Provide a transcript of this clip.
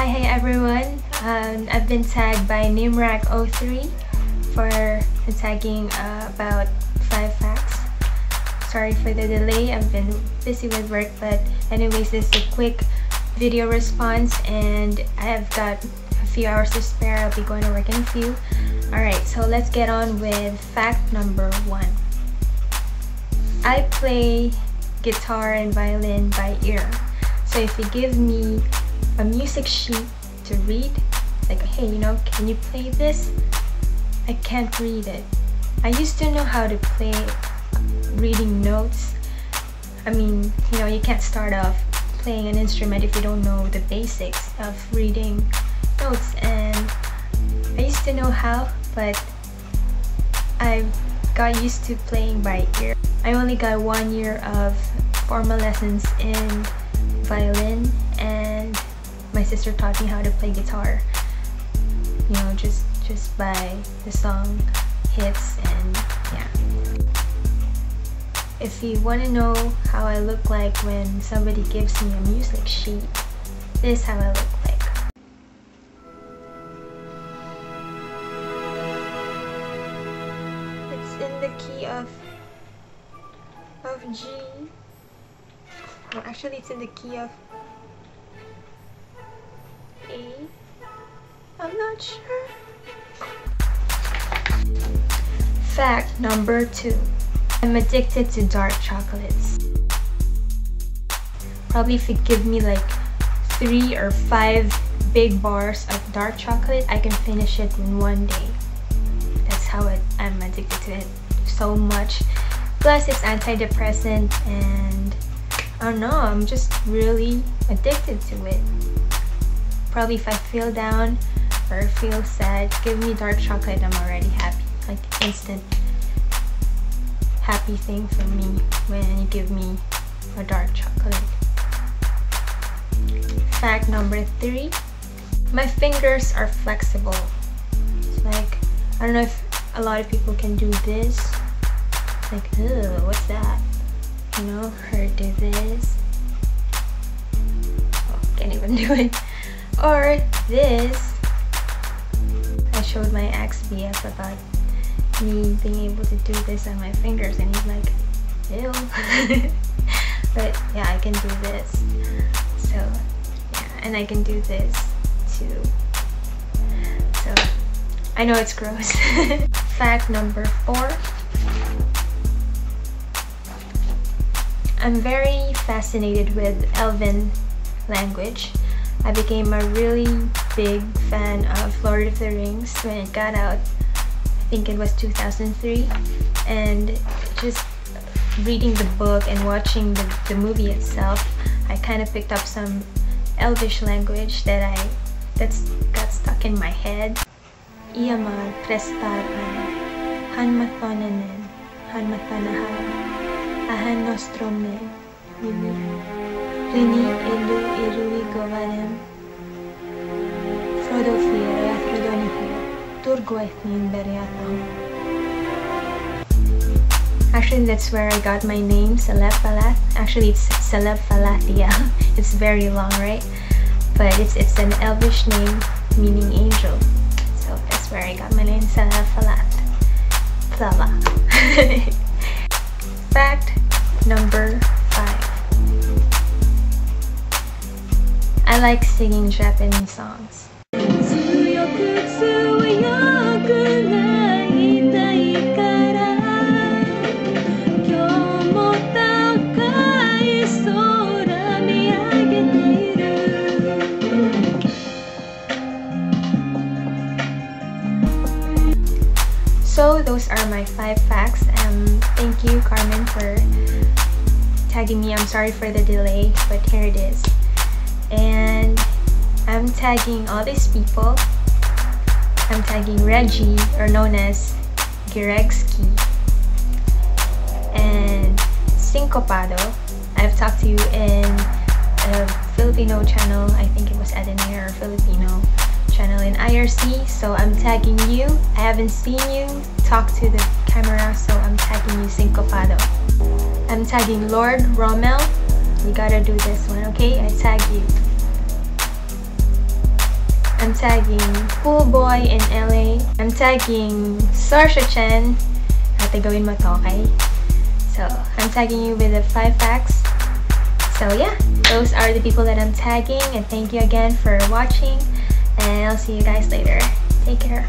Hi, hi everyone. Um, I've been tagged by Nimrak03 for tagging uh, about 5 facts. Sorry for the delay, I've been busy with work but anyways this is a quick video response and I have got a few hours to spare. I'll be going to work in a few. Alright, so let's get on with fact number 1. I play guitar and violin by ear. So if you give me a music sheet to read, like, hey, you know, can you play this? I can't read it. I used to know how to play reading notes. I mean, you know, you can't start off playing an instrument if you don't know the basics of reading notes and I used to know how, but I got used to playing by ear. I only got one year of formal lessons in violin my sister taught me how to play guitar. You know just just by the song hits and yeah. If you want to know how I look like when somebody gives me a music sheet this is how I look like. It's in the key of of G. Well, actually it's in the key of Fact number two. I'm addicted to dark chocolates. Probably if you give me like three or five big bars of dark chocolate, I can finish it in one day. That's how it, I'm addicted to it so much. Plus it's antidepressant and I don't know, I'm just really addicted to it. Probably if I feel down or feel sad, give me dark chocolate, I'm already happy. Like instant happy thing for me when you give me a dark chocolate. Fact number three, my fingers are flexible. It's like, I don't know if a lot of people can do this. Like, ugh, what's that? you know, her do this. Oh, can't even do it. Or this. Showed my ex-BF about me being able to do this on my fingers and he's like, ew. but yeah, I can do this. So yeah, and I can do this too. So I know it's gross. Fact number four. I'm very fascinated with Elven language. I became a really big fan of Lord of the Rings when it got out. I think it was 2003 and just reading the book and watching the, the movie itself I kind of picked up some Elvish language that I that's got stuck in my head. Ahan elu Actually, that's where I got my name, Celeb Falath. Actually, it's Celeb Falathia. it's very long, right? But it's it's an Elvish name meaning angel. So that's where I got my name, Celeb Falath. Fact number five. I like singing Japanese songs. Thank you, Carmen, for tagging me. I'm sorry for the delay, but here it is. And I'm tagging all these people. I'm tagging Reggie, or known as Giregski, and Singkopado. I've talked to you in a Filipino channel. I think it was Adenir or Filipino channel in IRC. So I'm tagging you. I haven't seen you talk to the camera, so I'm tagging you Singkopado. I'm tagging Lord Rommel. We gotta do this one, okay? I tag you. I'm tagging Pool Boy in LA. I'm tagging Sorsha Chen. Ate, gawin mo to, okay? So, I'm tagging you with the 5 facts. So yeah, those are the people that I'm tagging and thank you again for watching and I'll see you guys later. Take care.